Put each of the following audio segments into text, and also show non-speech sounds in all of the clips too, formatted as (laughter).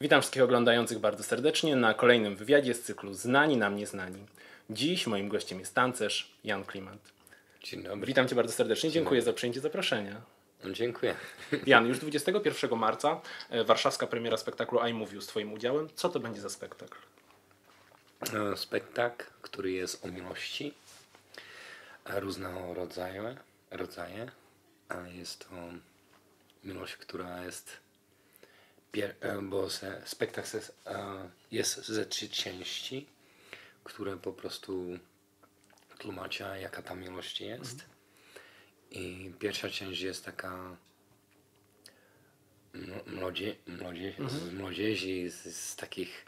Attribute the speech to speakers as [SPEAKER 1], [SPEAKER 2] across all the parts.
[SPEAKER 1] Witam wszystkich oglądających bardzo serdecznie na kolejnym wywiadzie z cyklu Znani nam nieznani. Dziś moim gościem jest tancerz Jan Kliment.
[SPEAKER 2] Dzień dobry.
[SPEAKER 1] Witam Cię bardzo serdecznie, dziękuję za przyjęcie zaproszenia.
[SPEAKER 2] No, dziękuję. (laughs)
[SPEAKER 1] Jan, już 21 marca e, warszawska premiera spektaklu I Move You z Twoim udziałem. Co to będzie za spektakl?
[SPEAKER 2] E, Spektakl, który jest o miłości różnego rodzaju, rodzaje. A jest to miłość, która jest bo se, spektakl e, jest ze trzy części, które po prostu tłumaczą jaka ta miłość jest. I pierwsza część jest taka mł- młodzie, młodzie, z młodzieży, z, z takich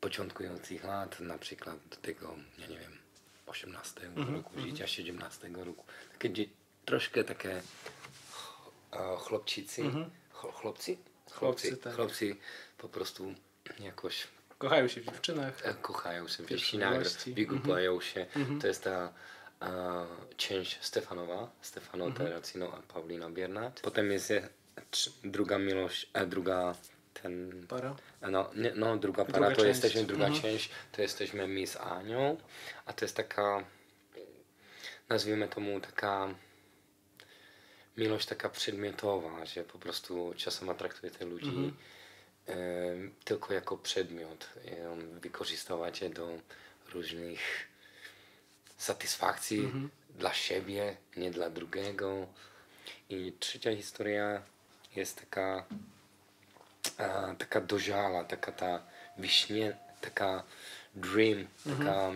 [SPEAKER 2] początkujących lat, na przykład do tego, ja nie wiem, 18 roku życia, 17 roku. Takie troszkę takie e, chłopcicy, Cho- chłopcy?
[SPEAKER 1] Chłopcy, tak.
[SPEAKER 2] chłopcy po prostu jakoś
[SPEAKER 1] Kochają się w dziewczynach.
[SPEAKER 2] e, kochają się w dziewczynach,
[SPEAKER 1] miłości.
[SPEAKER 2] wygubają się. To jest ta e, część Stefanowa, Stefano Terracino a Paulina Biernat. Potem jest e, druga miłość, e, druga ten...
[SPEAKER 1] Para.
[SPEAKER 2] No, nie, no druga para
[SPEAKER 1] Druga
[SPEAKER 2] to
[SPEAKER 1] część.
[SPEAKER 2] jesteśmy, druga
[SPEAKER 1] Mhm.
[SPEAKER 2] część to jesteśmy Miss Anią, a to jest taka, nazwijmy to mu taka miłość taka przedmiotowa, że po prostu czasem traktuje tych ludzi
[SPEAKER 1] Mhm.
[SPEAKER 2] em, tylko jako przedmiot, em, wykorzystywać je do różnych satysfakcji
[SPEAKER 1] Mhm.
[SPEAKER 2] dla siebie, nie dla drugiego. I trzecia historia jest taka a, taka dojrzała, taka ta wiśnie, taka dream, taka,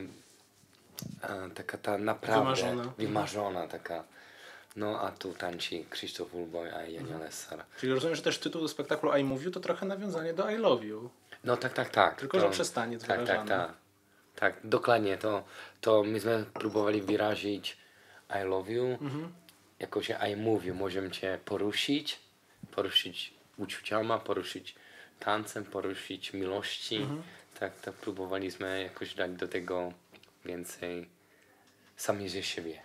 [SPEAKER 2] a, taka ta naprawdę
[SPEAKER 1] Wymarzona.
[SPEAKER 2] wymarzona taka. No a tu tańczy Krzysztof Ulboj, a Jania Lessar.
[SPEAKER 1] Czyli rozumiem, że też tytuł spektaklu I Move You to trochę nawiązanie do I Love You.
[SPEAKER 2] No tak, tak, tak.
[SPEAKER 1] Tylko, że przez taniec
[SPEAKER 2] Tak, tak,
[SPEAKER 1] wyrażany.
[SPEAKER 2] tak. Tak, dokładnie. To, to myśmy próbowali wyrazić I love you,
[SPEAKER 1] Mhm.
[SPEAKER 2] jako że I move you. Możemy cię poruszyć, poruszyć uczuciami, poruszyć tancem, poruszyć miłości.
[SPEAKER 1] Mhm.
[SPEAKER 2] Tak, tak próbowaliśmy jakoś dać do tego więcej sami ze siebie.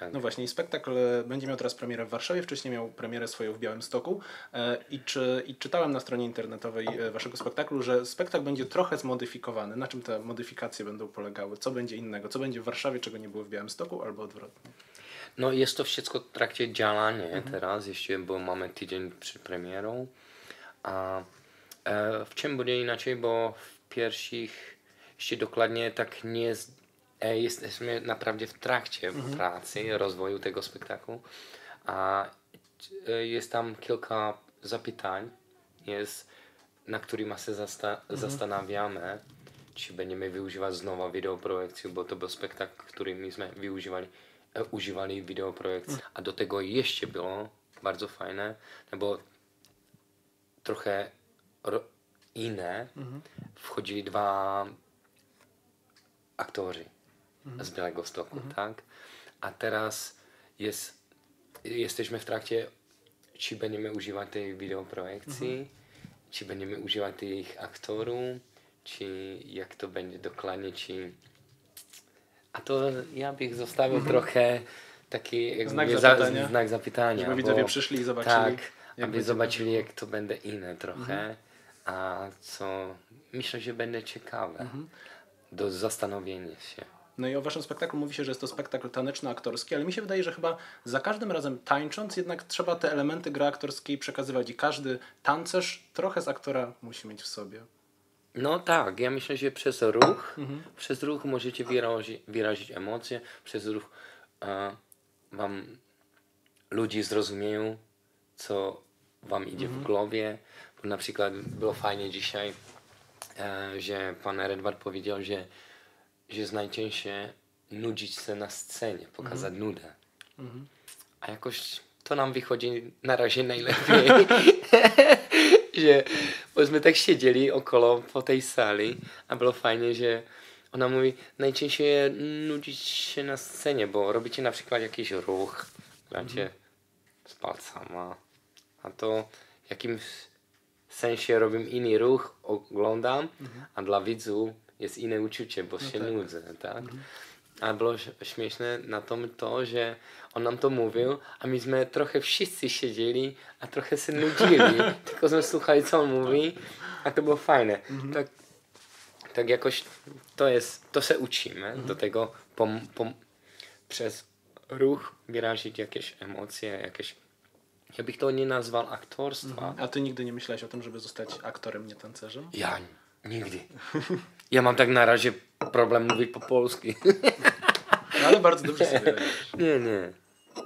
[SPEAKER 2] Tak.
[SPEAKER 1] No właśnie, spektakl e, będzie miał teraz premierę w Warszawie, wcześniej miał premierę swoją w Białymstoku e, i, czy, i czytałem na stronie internetowej e, waszego spektaklu, że spektakl będzie trochę zmodyfikowany. Na czym te modyfikacje będą polegały? Co będzie innego? Co będzie w Warszawie, czego nie było w Białymstoku albo odwrotnie?
[SPEAKER 2] No jest to wszystko w trakcie działania teraz, jeszcze, bo mamy tydzień przed premierą. A w czym będzie inaczej, bo w pierwszych, jeszcze dokładnie tak nie jest, jesteśmy naprawdę w trakcie pracy, rozwoju tego spektaklu. A e, jest tam kilka zapytań, jest, na którymi się zasta- zastanawiamy, czy będziemy wyużywać znowu wideoprojekcję, bo to był spektakl, który myśmy wyużywali, e, używali wideoprojekcji, a do tego jeszcze było bardzo fajne, no bo trochę ro- inne wchodzili dwa aktorzy z Białego Stoku, tak? A teraz jest, jesteśmy w trakcie, czy będziemy używać tej wideoprojekcji, czy będziemy używać tych aktorów, czy jak to będzie dokładnie, czy... A to ja bych zostawił trochę taki jak
[SPEAKER 1] Znak
[SPEAKER 2] mówię,
[SPEAKER 1] zapytania.
[SPEAKER 2] znak zapytania.
[SPEAKER 1] Żeby
[SPEAKER 2] bo-
[SPEAKER 1] widzowie przyszli i zobaczyli,
[SPEAKER 2] Tak,
[SPEAKER 1] jak
[SPEAKER 2] aby
[SPEAKER 1] będzie
[SPEAKER 2] zobaczyli jak to będzie inne trochę, a co myślę, że będzie ciekawe do zastanowienia się.
[SPEAKER 1] No i o waszym spektaklu mówi się, że jest to spektakl taneczno-aktorski, ale mi się wydaje, że chyba za każdym razem tańcząc jednak trzeba te elementy gry aktorskiej przekazywać i każdy tancerz trochę z aktora musi mieć w sobie.
[SPEAKER 2] No tak, ja myślę, że przez ruch, przez ruch możecie wyrazi, wyrazić emocje, przez ruch e, wam ludzie zrozumieją, co wam idzie w głowie. Bo na przykład było fajnie dzisiaj, e, że pan Edward powiedział, że, że jest najcięższe nudzić się na scenie, pokazać nudę. A jakoś to nam wychodzi na razie najlepiej. (laughs) że bośmy tak siedzieli okolo po tej sali, a było fajnie, że ona mówi, najczęściej nudzić się na scenie, bo robicie na przykład jakiś ruch, gracie z palcama, a to w jakimś sensie robię inny ruch, oglądam, a dla widzów jest inne uczucie, bo się
[SPEAKER 1] tak.
[SPEAKER 2] nudzę, tak? A było śmieszne na tom to, że on nam to mówił, a myśmy trochę wszyscy siedzieli, a trochę się nudzili. (laughs) tylko sme słuchali, co on mówi, a to było fajne. Tak, tak jakoś to jest, to se uczymy do tego pom, pom, przez ruch wyrazić jakieś emocje, jakieś ja bych to nie nazwał aktorstwa.
[SPEAKER 1] A ty nigdy nie myślałeś o tym, żeby zostać aktorem, nie tancerzem?
[SPEAKER 2] Ja nigdy. (laughs) Ja mam tak na razie problem mówić po polsku.
[SPEAKER 1] No, ale bardzo dobrze sobie radzisz. (laughs)
[SPEAKER 2] nie, nie.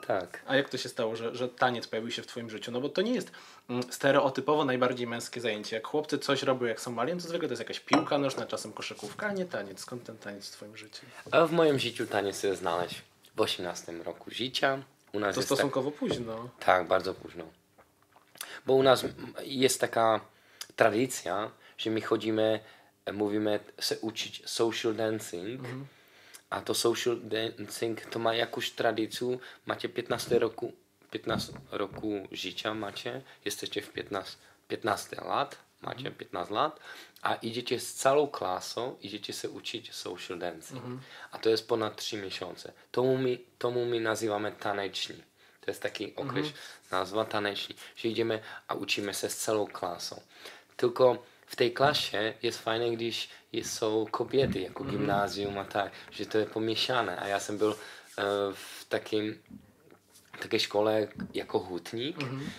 [SPEAKER 2] Tak.
[SPEAKER 1] A jak to się stało, że, że taniec pojawił się w twoim życiu? No bo to nie jest mm, stereotypowo najbardziej męskie zajęcie. Jak chłopcy coś robią jak są mali, to zwykle to jest jakaś piłka nożna, czasem koszykówka, a nie taniec. Skąd ten taniec w twoim życiu?
[SPEAKER 2] A w moim życiu taniec sobie znaleźć w 18 roku życia. U nas
[SPEAKER 1] To
[SPEAKER 2] tak,
[SPEAKER 1] stosunkowo późno.
[SPEAKER 2] tak, bardzo późno. Bo u nas jest taka tradycja, że my chodzimy, e, mówimy się uczyć social dancing. A to social dancing to ma jakąś tradycję. Macie 15 roku, 15 roku życia macie, jesteście w 15, 15 lat, macie 15 lat, a idziecie z całą klasą, idziecie się uczyć social dancing. A to jest ponad 3 miesiące. To my, to my nazywamy taneczni. To jest taki okres, nazwa taneczni, że idziemy, a uczymy się z całą klasą. Tylko w tej klasie jest fajne, gdyż jest, są kobiety jako gimnazjum, a tak, że to jest pomieszane. A ja sam był e, w takim takiej szkole jako hutnik,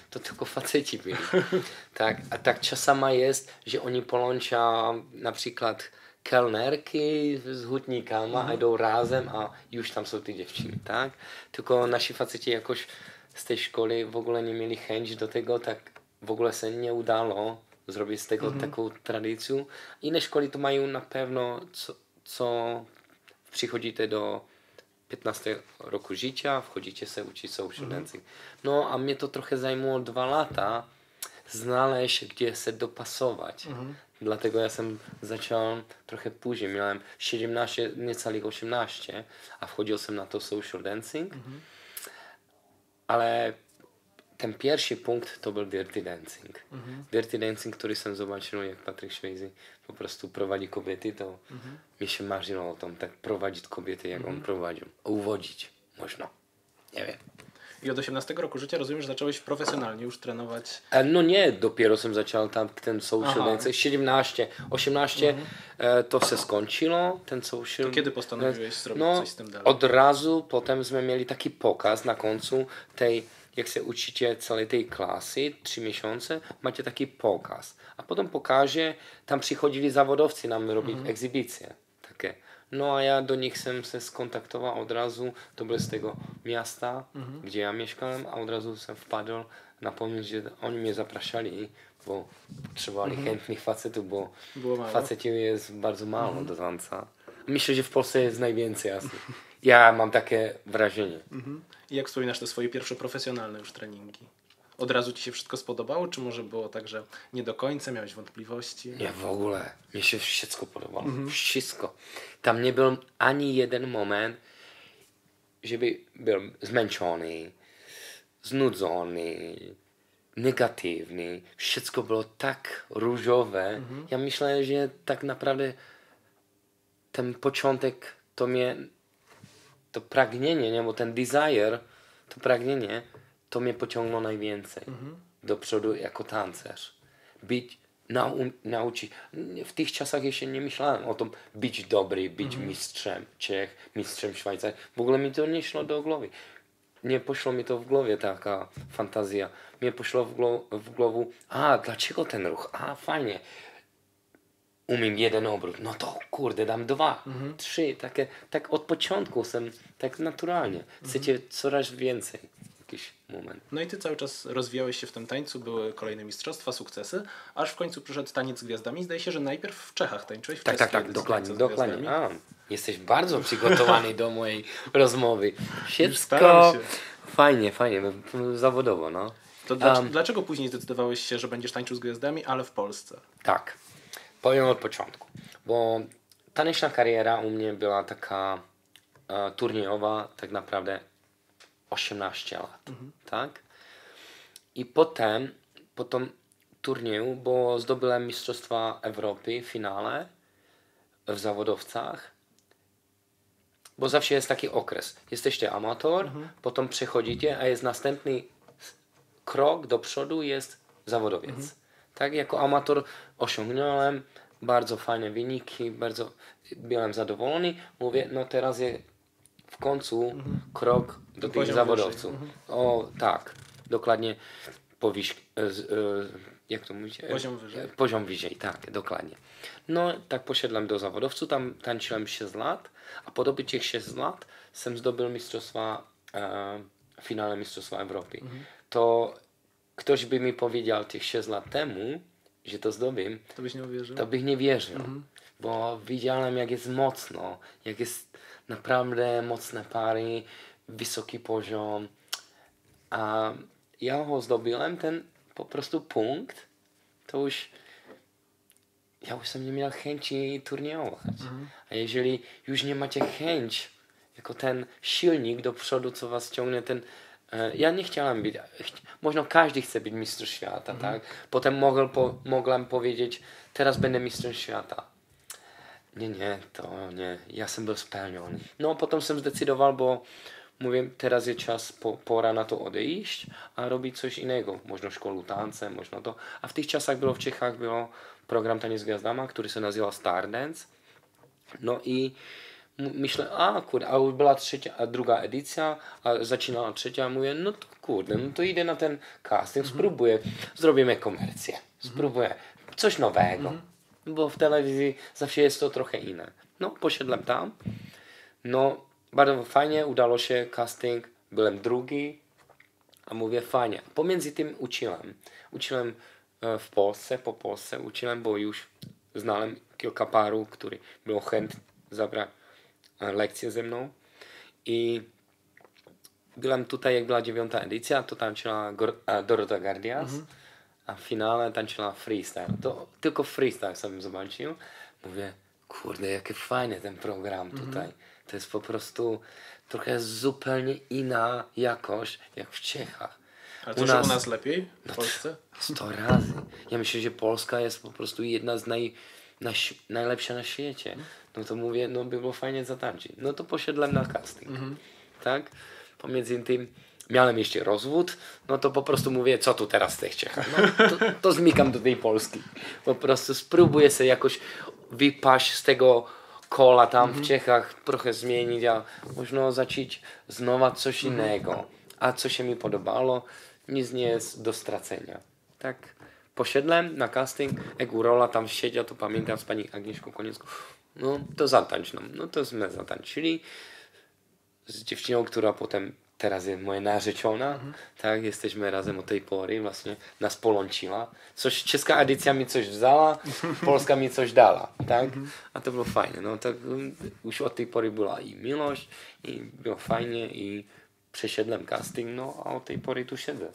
[SPEAKER 2] to tylko faceci byli. (laughs) tak, a tak czasami jest, że oni połączą na przykład kelnerki z hutnikami, a idą razem, a już tam są te dziewczyny, tak? Tylko nasi faceci jakoś z tej szkoły w ogóle nie mieli chęć do tego, tak w ogóle się nie udało zrobić z tego taką tradycję. Inne szkoły to mają na pewno, co, co przychodzicie do 15 roku życia, wchodzicie się uczyć social dancing. No, a mnie to trochę zajęło dwa lata znaleźć, gdzie się dopasować. Dlatego ja sam zacząłem trochę później. Miałem 17, niecałych 18, a wchodził sam na to social dancing. Ale ten pierwszy punkt to był Dirty Dancing. Dirty Dancing, który sam zobaczył, jak Patryk Swayze po prostu prowadzi kobiety, to mi się marzyło o tym, tak prowadzić kobiety, jak on prowadził. Uwodzić można. Nie wiem.
[SPEAKER 1] I od 18 roku życia rozumiem, że zacząłeś profesjonalnie już trenować.
[SPEAKER 2] E, No nie, dopiero sam zaczął tam ten social
[SPEAKER 1] Aha.
[SPEAKER 2] dancing. 17, 18 e, to się skończyło, ten social
[SPEAKER 1] To kiedy postanowiłeś zrobić
[SPEAKER 2] no,
[SPEAKER 1] coś z tym dalej?
[SPEAKER 2] Od razu potem jsme mieli taki pokaz na końcu tej, jak się uczycie całej tej klasy, trzy miesiące, macie taki pokaz. A potem pokazie, tam przychodzili zawodowcy nam robić
[SPEAKER 1] Mhm.
[SPEAKER 2] egzybicje takie. No a ja do nich sam się skontaktował od razu, to było z tego miasta,
[SPEAKER 1] Mhm.
[SPEAKER 2] gdzie ja mieszkałem, a od razu sam wpadł na pomysł, że oni mnie zapraszali, bo potrzebowali chętnych facetów, bo
[SPEAKER 1] Mhm. Było mało.
[SPEAKER 2] facetów jest bardzo mało do tańca. Myślę, że w Polsce jest najwięcej jasne. Ja mam takie wrażenie.
[SPEAKER 1] Mhm. I jak wspominasz te swoje pierwsze profesjonalne już treningi? Od razu ci się wszystko spodobało, czy może było tak, że nie do końca miałeś wątpliwości?
[SPEAKER 2] Nie, w ogóle. Mi się wszystko podobało. Wszystko. Tam nie był ani jeden moment, żeby był zmęczony, znudzony, negatywny. Wszystko było tak różowe. Ja myślałem, że tak naprawdę ten początek to mnie, to pragnienie, nie? bo ten desire, to pragnienie, to mnie pociągnęło najwięcej do przodu jako tancerz. Być, nau, nauczyć. W tych czasach jeszcze nie myślałem o tym, być dobry, być mistrzem Czech, mistrzem Szwajcarii. W ogóle mi to nie szło do głowy. Nie poszło mi to w głowie taka fantazja. Mnie poszło w, glo, w głowę, a dlaczego ten ruch? A fajnie umiem jeden obrót, no to kurde, dam dwa, trzy, takie, tak od początku sam, tak naturalnie. Chcecie coraz więcej, jakiś moment.
[SPEAKER 1] No i ty cały czas rozwijałeś się w tym tańcu, były kolejne mistrzostwa, sukcesy, aż w końcu przyszedł taniec z gwiazdami. Zdaje się, że najpierw w Czechach tańczyłeś w
[SPEAKER 2] Tak, tak, tak, dokładnie, dokładnie. A, jesteś bardzo przygotowany do mojej rozmowy. Wszystko fajnie, fajnie, zawodowo, no.
[SPEAKER 1] To dlaczego,
[SPEAKER 2] Um,
[SPEAKER 1] dlaczego później zdecydowałeś się, że będziesz tańczył z gwiazdami, ale w Polsce?
[SPEAKER 2] Tak, powiem od początku, bo taneczna kariera u mnie była taka e, turniejowa, tak naprawdę 18 lat, tak? I potem, po tym turnieju, bo zdobyłem Mistrzostwa Europy w finale w zawodowcach bo zawsze jest taki okres. Jesteście amator,
[SPEAKER 1] Mhm.
[SPEAKER 2] potem przechodzicie, a jest następny krok do przodu, jest zawodowiec.
[SPEAKER 1] Mhm.
[SPEAKER 2] Tak, jako amator osiągnąłem bardzo fajne wyniki, bardzo byłem zadowolony. Mówię, no teraz jest w końcu krok do tych
[SPEAKER 1] Mhm. Poziom
[SPEAKER 2] zawodowców.
[SPEAKER 1] Mhm.
[SPEAKER 2] O tak, dokładnie powiś, e, e, jak to mówicie?
[SPEAKER 1] Poziom wyżej.
[SPEAKER 2] Poziom wyżej, tak, dokładnie. No, tak poszedłem do zawodowców, tam tańczyłem 6 lat, a po doby tych 6 lat jsem zdobył mistrzostwa, e, finale Mistrzostwa Europy. To ktoś by mi powiedział tych 6 lat temu, że to zdobym,
[SPEAKER 1] To byś nie uwierzył?
[SPEAKER 2] to bych nie wierzył. Bo widziałem, jak jest mocno, jak jest naprawdę mocne pary, wysoki poziom. A ja go zdobyłem, ten po prostu punkt, to już ja już sam nie miał chęci turniejować. A jeżeli już nie macie chęć, jako ten silnik do przodu, co was ciągnie, ten e, nie chciałem być, ch- można każdy chce być mistrzem świata, tak? Potem mogłem, po, mogłem powiedzieć, teraz będę mistrzem świata. Nie, nie, to nie, ja sam był spełniony. No, potem sam zdecydował, bo mówię, teraz jest czas, po, pora na to odejść, a robić coś innego. Można szkolu tancem, można to. A w tych czasach było w Czechach, było program Taniec z Gwiazdama, który się nazywał Stardance. No i m- myślę, a kurde, a już była trzecia, a druga edycja, a zaczynała trzecia, mówię, no to kurde, no to idę na ten casting, spróbuję, zrobimy komercję, spróbuję coś nowego, bo w telewizji zawsze jest to trochę inne. No, poszedłem tam, no, bardzo fajnie, udało się casting, byłem drugi, a mówię fajnie. Pomiędzy tym uczyłem. Uczyłem e, w Polsce, po Polsce uczyłem, bo już znałem kilka paru, który był chętny zabrać e, lekcje ze mną. I byłem tutaj, jak była dziewiąta edycja, to tańczyła e, Dorota Gardias, a w finale tańczyła freestyle. To tylko freestyle sobie zobaczył. Mówię, kurde, jakie fajny ten program tutaj. To jest po prostu trochę zupełnie inna jakość, jak w Czechach.
[SPEAKER 1] Ale to, że u nas lepiej w Polsce?
[SPEAKER 2] Sto razy. Ja myślę, że Polska jest po prostu jedna z naj, na, najlepsza na świecie. No to mówię, no by było fajnie zatańczyć. No to poszedłem na casting. Tak? Pomiędzy tym miałem jeszcze rozwód, no to po prostu mówię, co tu teraz tych Czechach? No, to, to zmykam do tej Polski. Po prostu spróbuję sobie jakoś wypaść z tego kola tam w Czechach, trochę zmienić, a można zacząć znowu coś innego. A co się mi podobało, nic nie jest do stracenia. Tak, poszedłem na casting, jak Urola tam siedział, to pamiętam z pani Agnieszką Koniecką, no to zatańcz nam, no to my zatańczyli. Z dziewczyną, która potem teraz jest moja narzeczona, tak, jesteśmy razem od tej pory, właśnie nas poląciła. Coś, czeska edycja mi coś wzała, (laughs) polska mi coś dała, tak, a to było fajne, no tak już od tej pory była i miłość, i było fajnie i przesiedłem casting, no a od tej pory tu siedzę.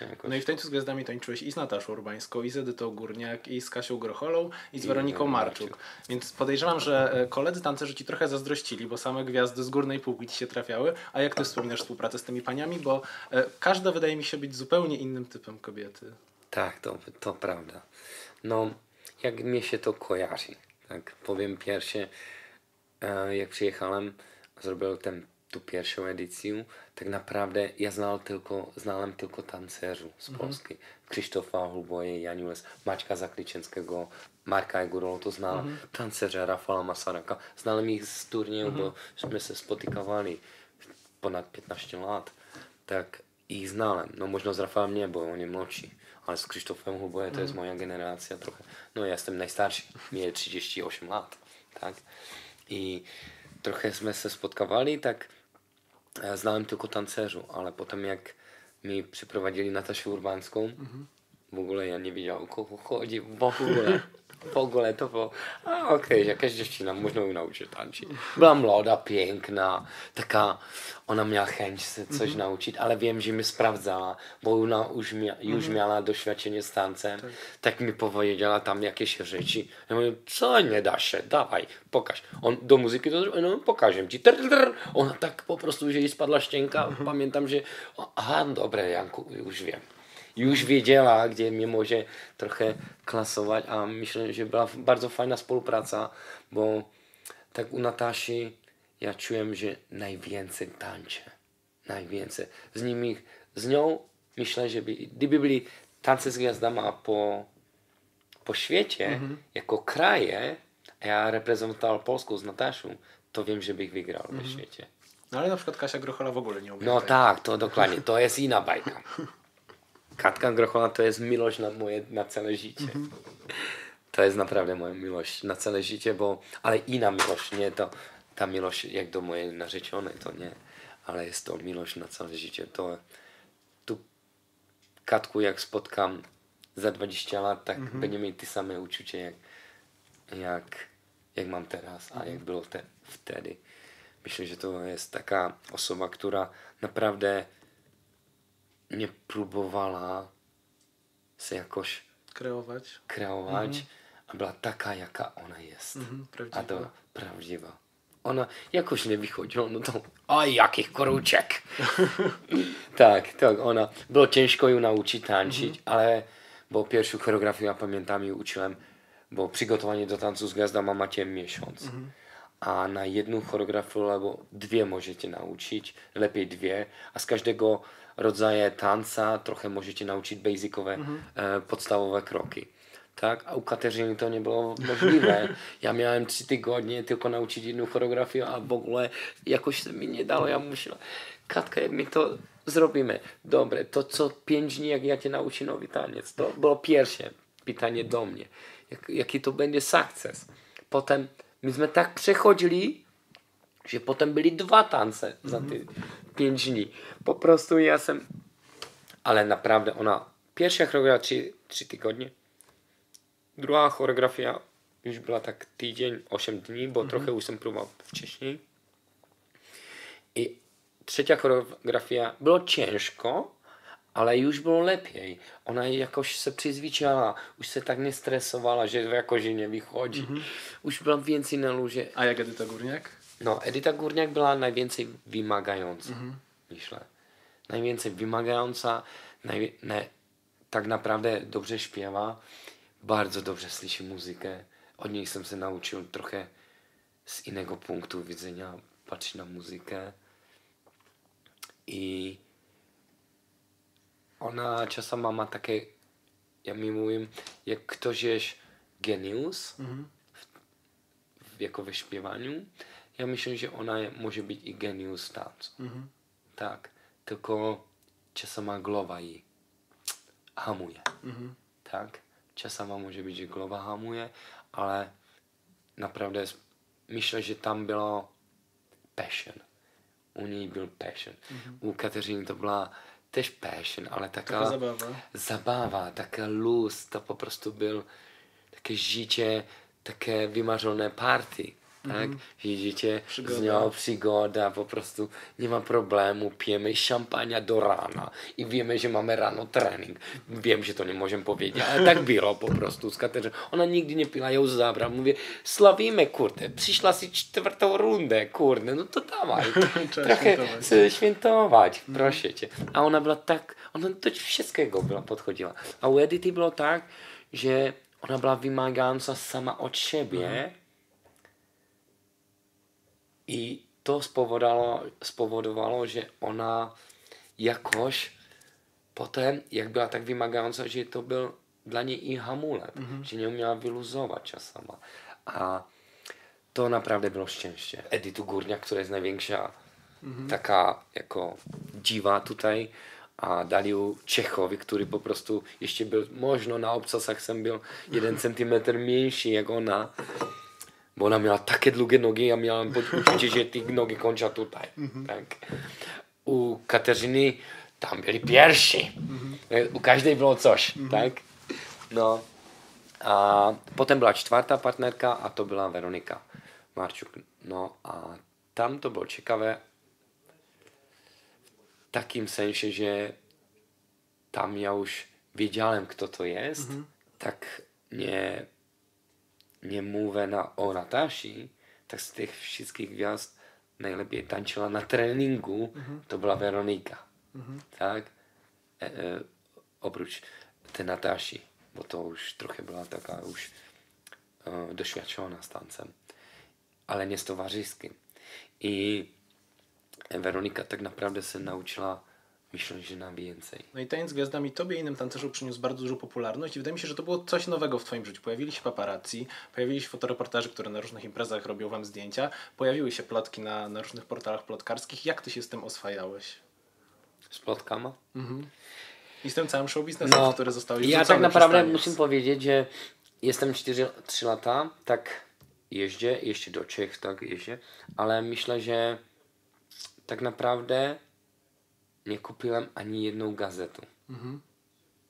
[SPEAKER 2] Jakoś.
[SPEAKER 1] No i w Tańcu z Gwiazdami tańczyłeś i z Nataszą Urbańską, i z Edytą Górniak, i z Kasią Grocholą, i z
[SPEAKER 2] I
[SPEAKER 1] Weroniką
[SPEAKER 2] Weroniką
[SPEAKER 1] Marczuk. Więc podejrzewam, że e, koledzy tancerzy ci trochę zazdrościli, bo same gwiazdy z górnej półki ci się trafiały. A jak ty wspominasz współpracę z tymi paniami? Bo e, każda wydaje mi się być zupełnie innym typem kobiety.
[SPEAKER 2] Tak, to, to prawda. No, jak mnie się to kojarzy, tak powiem pierwsze, e, jak przyjechałem, zrobiłem ten, tu pierwszą edycję, tak naprawdę ja znałem tylko, znałem tylko tancerzów z Polski. Krzysztofa Hulboje, Janiules, Maćka Zakliczynskiego, Marka Egurolo, to znałem tancerza Rafała Masaraka. Znałem ich z turnieju, bo żeśmy się spotykali ponad 15 lat. Tak, i znałem. No można z Rafałem nie, bo oni młodsi. Ale z Krzysztofem Huboje to jest moja generacja trochę. No ja jestem najstarszy, miałem 38 lat, tak. I trochę jsme się spotkawali, tak znałem tylko tancerzu, ale potem jak mi przyprowadzili Natasię Urbańską, w ogóle ja nie wiedziałem o kogo chodzi, w ogóle. (laughs) W ogóle to było, a okej, jakaś dziewczyna, można ją nauczyć tańczyć. Była młoda, piękna, taka, ona miała chęć coś nauczyć, ale wiem, że mnie sprawdzała, bo ona już, mia, już miała doświadczenie z tancem. Tak. mi powiedziała tam jakieś rzeczy. Ja mówię, co nie da się, dawaj, pokaż. On do muzyki to no pokażę ci. Trr, trr. Ona tak po prostu, że jej spadła ścięka. Pamiętam, że, aha, dobra, Janku, już wiem już wiedziała, gdzie mnie może trochę klasować, a myślę, że była bardzo fajna współpraca, bo tak u Natasi ja czułem, że najwięcej tańczę. Najwięcej. Z nimi, z nią myślę, że by, gdyby byli tańce z gwiazdami po, po świecie, jako kraje, a ja reprezentował Polskę z Nataszą, to wiem, że bych wygrał we świecie.
[SPEAKER 1] No ale na przykład Kasia Grochola w ogóle nie umie.
[SPEAKER 2] No tak, to dokładnie, to jest inna bajka. (laughs) Katka Grochola to jest miłość na moje, na całe życie. To jest naprawdę moja miłość na całe życie, bo, ale inna miłość, nie to ta miłość jak do mojej narzeczonej, to nie, ale jest to miłość na całe życie. To tu Katku jak spotkam za 20 lat, tak będzie mieć te same uczucie jak, jak, jak mam teraz, a jak było te, wtedy. Myślę, że to jest taka osoba, która naprawdę nie próbowała się jakoś
[SPEAKER 1] Kreować.
[SPEAKER 2] kreować, a była taka, jaka ona jest.
[SPEAKER 1] Mhm,
[SPEAKER 2] A to prawdziwa. Ona jakoś nie wychodziła, no to oj, jakich koruczek. (laughs) tak, tak, ona, było ciężko ją nauczyć tańczyć, ale, bo pierwszą choreografię ja pamiętam i uczyłem, bo przygotowanie do tancu z gwiazdą macie miesiąc. A na jedną choreografię albo dwie możecie nauczyć, lepiej dwie, a z każdego rodzaju tanca trochę możecie nauczyć basicowe, e, podstawowe kroki. Tak? A u Katarzyny to nie było możliwe. (laughs) Ja miałem trzy tygodnie tylko nauczyć jedną choreografię, a w ogóle jakoś mi nie dało. Ja myślałem, Katka, jak mi to zrobimy? Dobre, to co pięć dni, jak ja cię nauczę nowy taniec. To było pierwsze pytanie do mnie. Jak, jaki to będzie sukces? Potem myśmy tak przechodzili, że potem byli dwa tance za te pięć dni. Po prostu ja jestem... Ale naprawdę ona... Pierwsza choreografia trzy, trzy tygodnie. Druga choreografia już była tak tydzień, 8 dni, bo trochę już jsem próbował wcześniej. I trzecia choreografia było ciężko, ale już było lepiej. Ona jakoś się przyzwyczaiła, już się tak nie stresowała, że jakoś nie wychodzi. Już była więcej na luzie.
[SPEAKER 1] A jak Edyta Górniak?
[SPEAKER 2] No, Edyta Górniak była najwięcej wymagająca, myślę. Najwięcej wymagająca, naj, naj, tak naprawdę dobrze śpiewa, bardzo dobrze słyszy muzykę. Od niej jsem się nauczył trochę z innego punktu widzenia patrzeć na muzykę. I ona czasami ma takie, ja mi mówię, jak ktoś jest geniusz, w, jako we śpiewaniu, ja myślę, że ona może być i geniusz w tancu. Tak, tylko czasami głowa jej hamuje. Tak, czasami może być, że głowa hamuje, ale naprawdę s- myślę, że tam było passion. U niej byl passion. U Kateřiny to byla też passion, ale taka,
[SPEAKER 1] Taka zabawa.
[SPEAKER 2] zabawa, taka luz, to po prostu był takie życie, takie wymarzone party. Tak? Życie z
[SPEAKER 1] Przygoda.
[SPEAKER 2] nią przygoda, po prostu nie ma problemu, pijemy szampania do rana i wiemy, że mamy rano trening. Wiem, że to nie możemy powiedzieć, ale tak (laughs) było po prostu z Katarzyną. Ona nigdy nie piła, ją zabra. Mówię, sławimy, kurde, przyszła si czwartą rundę, kurde, no to dawaj. (laughs) Trochę
[SPEAKER 1] świętować.
[SPEAKER 2] sobie świętować, proszę cię. A ona była tak, ona do wszystkiego była podchodziła. A u Edyty było tak, że ona była wymagająca sama od siebie i to spowodowało, spowodowało, że ona jakoś potem, jak była tak wymagająca, że to był dla niej i hamulec, że nie umiała wyluzować czasami. A to naprawdę było szczęście. Edytu Górniak, która jest największa taka jako dziwa tutaj, a Daliu Czechowi, który po prostu jeszcze był, można na obcasach sam był jeden centymetr mniejszy jak ona, bo ona miała takie długie nogi, ja miałem poczucie, że te nogi kończą tutaj. Tak. U Katarzyny tam byli pierwsi. U każdej było coś, tak? No. A potem była czwarta partnerka, a to była Weronika Marciuk. No, a tam to było ciekawe w takim sensie, że tam ja już wiedziałem, kto to jest. Tak nie, nie mówię na, o Natashi, tak z tych wszystkich gwiazd najlepiej tańczyła na treningu, to była Weronika. Tak? E, e, oprócz tej Natashi, bo to już trochę była taka już e, doświadczona z tancem, ale nie z towarzyskim. I Weronika tak naprawdę się nauczyła, myślę, że na więcej.
[SPEAKER 1] No i Tańc z Gwiazdami Tobie i innym tancerzom przyniósł bardzo dużą popularność i wydaje mi się, że to było coś nowego w Twoim życiu. Pojawili się paparazzi, pojawili się fotoreportaże, które na różnych imprezach robią Wam zdjęcia, pojawiły się plotki na, na różnych portalach plotkarskich. Jak Ty się z tym oswajałeś?
[SPEAKER 2] Z plotkama?
[SPEAKER 1] I z tym całym show biznesem,
[SPEAKER 2] No,
[SPEAKER 1] który został
[SPEAKER 2] ja tak naprawdę muszę powiedzieć, że jestem 4, 3 lata, tak jeżdżę, jeszcze do Czech, tak jeżdżę, ale myślę, że tak naprawdę nie kupiłem ani jedną gazetę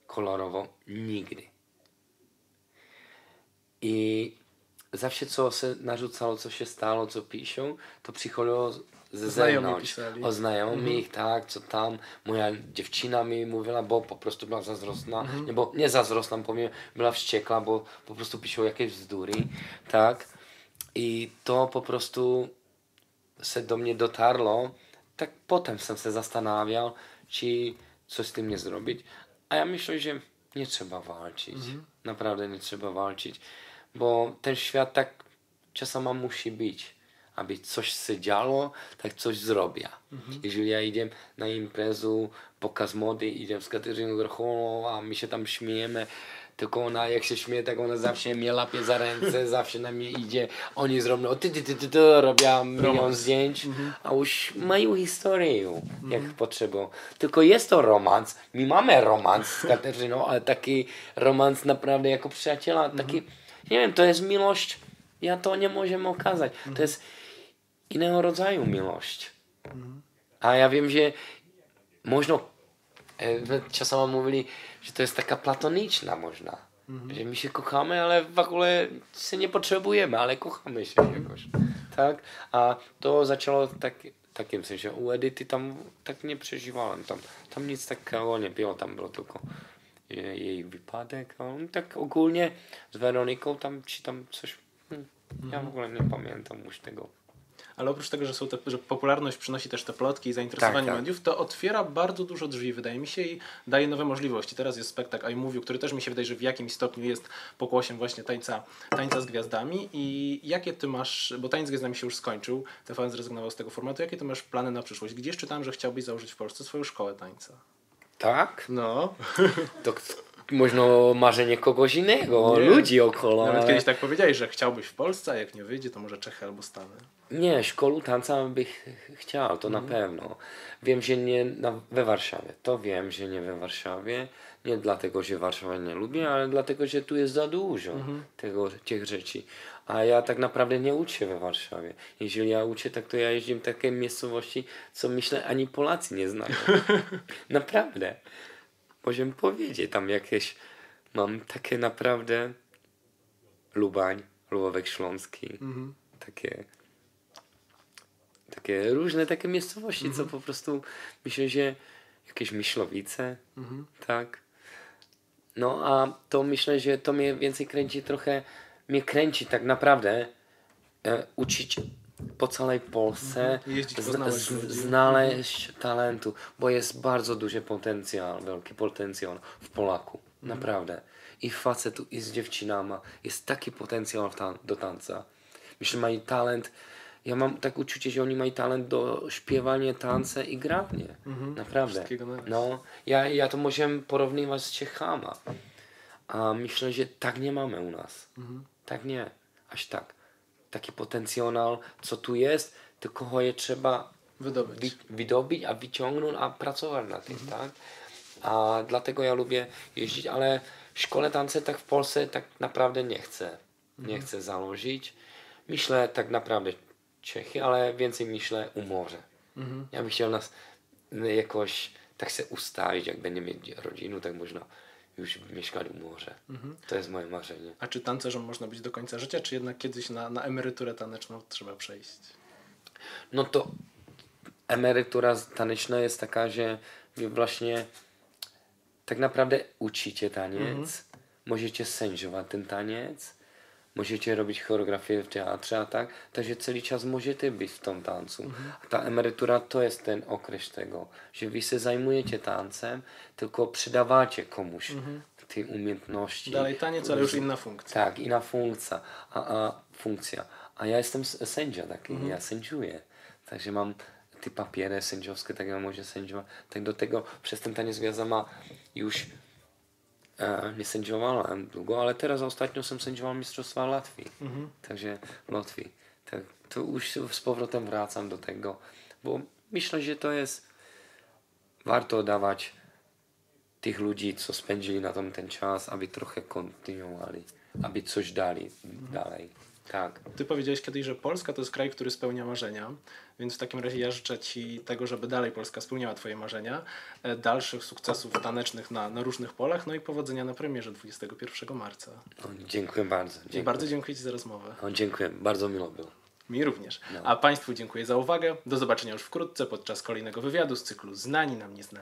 [SPEAKER 2] kolorową nigdy. I zawsze co się narzucało, co się stało, co piszą, to przychodziło ze zewnątrz. O znajomych, tak, co tam. Moja dziewczyna mi mówiła, bo po prostu była zazdrosna. Nie, bo nie zazdrosna, powiem, była wściekła, bo po prostu pisał jakieś bzdury, tak. I to po prostu się do mnie dotarło. Tak potem sam się zastanawiał, czy coś z tym nie zrobić. A ja myślę, że nie trzeba walczyć. Naprawdę nie trzeba walczyć. Bo ten świat tak czasami musi być. Aby coś się działo, tak coś zrobię. Jeżeli ja idę na imprezę, pokaz mody, idę z Katarzyną Grochową, a my się tam śmiejemy, tylko ona jak się śmieje, tak ona zawsze mnie lapie za ręce, (laughs) zawsze na mnie idzie, oni zrobią, o ty, ty, ty, ty, ty, robię milion zdjęć, a już mają historię, jak potrzebą. Tylko jest to romans, my mamy romans z Katarzyną, ale taki romans naprawdę jako przyjaciela, taki, nie wiem, to jest miłość, ja to nie możemy okazać, to jest innego rodzaju miłość. A ja wiem, że można, e, wy czasami mówili, że to jest taka platoniczna można. Że my się kochamy, ale w ogóle się nie potrzebujemy, ale kochamy się jakoś. Tak? A to zaczęło tak, takim sensie. U Edyty tam tak nie przeżywałem. Tam, tam nic takiego nie było, tam było tylko jej, jej wypadek. A on tak ogólnie z Weroniką tam ci tam coś. Hmm, ja w ogóle nie pamiętam już tego.
[SPEAKER 1] Ale oprócz tego, że, są te, że popularność przynosi też te plotki i zainteresowanie
[SPEAKER 2] Tak, tak.
[SPEAKER 1] mediów, to otwiera bardzo dużo drzwi, wydaje mi się, i daje nowe możliwości. Teraz jest spektakl I Mówił, który też mi się wydaje, że w jakimś stopniu jest pokłosiem właśnie tańca, tańca z gwiazdami. I jakie ty masz, bo tańc z gwiazdami się już skończył, TVN zrezygnował z tego formatu, jakie ty masz plany na przyszłość? Gdzieś czytałem, że chciałbyś założyć w Polsce swoją szkołę tańca.
[SPEAKER 2] Tak?
[SPEAKER 1] No,
[SPEAKER 2] To można marzenie kogoś innego,
[SPEAKER 1] Nie.
[SPEAKER 2] ludzi około.
[SPEAKER 1] nawet
[SPEAKER 2] ale-
[SPEAKER 1] kiedyś tak powiedziałeś, że chciałbyś w Polsce, a jak nie wyjdzie, to może Czechy albo Stany.
[SPEAKER 2] Nie, szkolu tanca bych chciał, to na pewno. Wiem, że nie na, we Warszawie. To wiem, że nie we Warszawie. Nie dlatego, że Warszawa nie lubię, ale dlatego, że tu jest za dużo tego, tych rzeczy. A ja tak naprawdę nie uczę we Warszawie. Jeżeli ja uczę, tak to ja jeździłem w takie miejscowości, co myślę ani Polacy nie znają. (laughs) naprawdę. Możemy powiedzieć, tam jakieś mam takie naprawdę Lubań, Lubowek Śląski, takie takie różne takie miejscowości, co po prostu myślę, że jakieś Myślowice, tak. No a to myślę, że to mnie więcej kręci trochę, mnie kręci tak naprawdę e, uczyć po całej Polsce,
[SPEAKER 1] Mhm. Jeździć,
[SPEAKER 2] zna- z- znaleźć talentu, bo jest bardzo duży potencjał, wielki potencjał w Polaku,
[SPEAKER 1] Mhm.
[SPEAKER 2] naprawdę. I w facetu, i z dziewczynami, jest taki potencjał tan- do tańca. Myślę, że mają talent, ja mam tak uczucie, że oni mają talent do śpiewania, tańce i grania. Naprawdę.
[SPEAKER 1] Wszystkiego naraz.
[SPEAKER 2] No, ja, ja to możemy porównywać z Czechami. A myślę, że tak nie mamy u nas. Tak nie. Aż tak. Taki potencjał, co tu jest, tylko je trzeba
[SPEAKER 1] Wydobyć.
[SPEAKER 2] wi- wydobyć, a wyciągnąć, a pracować na tym, tak? A dlatego ja lubię jeździć, ale w szkole tańce tak w Polsce tak naprawdę nie chcę. Nie chcę założyć. Myślę tak naprawdę Czechy, ale więcej myślę u morza. Ja bym chciał nas jakoś tak się ustawić, jak będę mieć rodzinę, tak można już mieszkać u morza. To jest moje marzenie.
[SPEAKER 1] A czy tancerzem można być do końca życia, czy jednak kiedyś na, na emeryturę taneczną trzeba przejść?
[SPEAKER 2] No to emerytura taneczna jest taka, że właśnie tak naprawdę uczycie taniec, możecie sędziować ten taniec, możecie robić choreografię w teatrze, a tak, także cały czas możecie być w tym tancu. A ta emerytura to jest ten okres tego, że wy się zajmujecie tancem, tylko przydawacie komuś tej umiejętności.
[SPEAKER 1] Dalej taniec, ale już inna funkcja.
[SPEAKER 2] Tak, inna funkcja. A, a, funkcja. a ja jestem sędzia taki, ja sędziuję. także mam te papiery sędziowskie, tak jak może sędziować. Tak do tego przez ten taniec wiazama już e, nie sędziowałem długo, ale teraz ostatnio sam sędziował Mistrzostwa Latvii. Także Łotwi. Tak, to już z powrotem wracam do tego, bo myślę, że to jest warto dawać tych ludzi, co spędzili na tym ten czas, aby trochę kontynuowali, aby coś dali dalej. Tak.
[SPEAKER 1] Ty powiedziałeś kiedyś, że Polska to jest kraj, który spełnia marzenia, więc w takim razie ja życzę Ci tego, żeby dalej Polska spełniała Twoje marzenia, e, dalszych sukcesów tanecznych na, na różnych polach, no i powodzenia na premierze 21 marca.
[SPEAKER 2] O, dziękuję bardzo.
[SPEAKER 1] I
[SPEAKER 2] Dziękuję.
[SPEAKER 1] bardzo dziękuję Ci za rozmowę.
[SPEAKER 2] O, dziękuję, bardzo miło było.
[SPEAKER 1] Mi również.
[SPEAKER 2] No.
[SPEAKER 1] A Państwu dziękuję za uwagę. Do zobaczenia już wkrótce podczas kolejnego wywiadu z cyklu Znani nam nieznani.